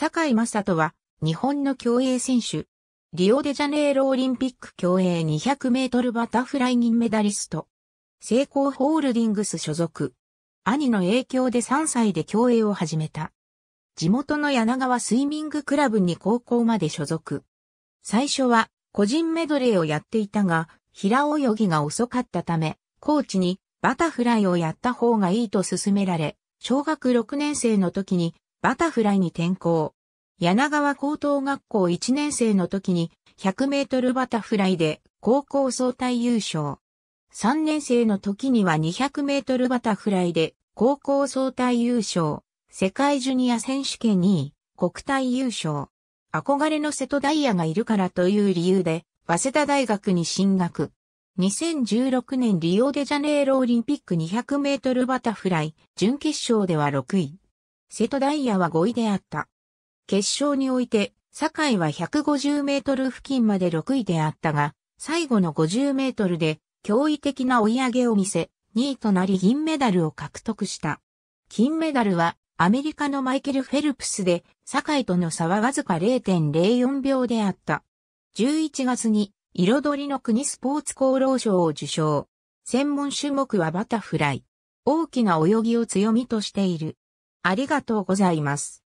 坂井正人は日本の競泳選手。リオデジャネイロオリンピック競泳200メートルバタフライ銀メダリスト。成功ホールディングス所属。兄の影響で3歳で競泳を始めた。地元の柳川スイミングクラブに高校まで所属。最初は個人メドレーをやっていたが、平泳ぎが遅かったため、コーチにバタフライをやった方がいいと勧められ、小学6年生の時にバタフライに転校。柳川高等学校1年生の時に100メートルバタフライで高校総体優勝。3年生の時には200メートルバタフライで高校総体優勝。世界ジュニア選手権2位、国体優勝。憧れの瀬戸大也がいるからという理由で、早稲田大学に進学。2016年リオデジャネイロオリンピック200メートルバタフライ、準決勝では6位。瀬戸大也は5位であった。決勝において、堺は150メートル付近まで6位であったが、最後の50メートルで驚異的な追い上げを見せ、2位となり銀メダルを獲得した。金メダルはアメリカのマイケル・フェルプスで、堺との差はわずか0.04秒であった。11月に彩りの国スポーツ功労賞を受賞。専門種目はバタフライ。大きな泳ぎを強みとしている。ありがとうございます。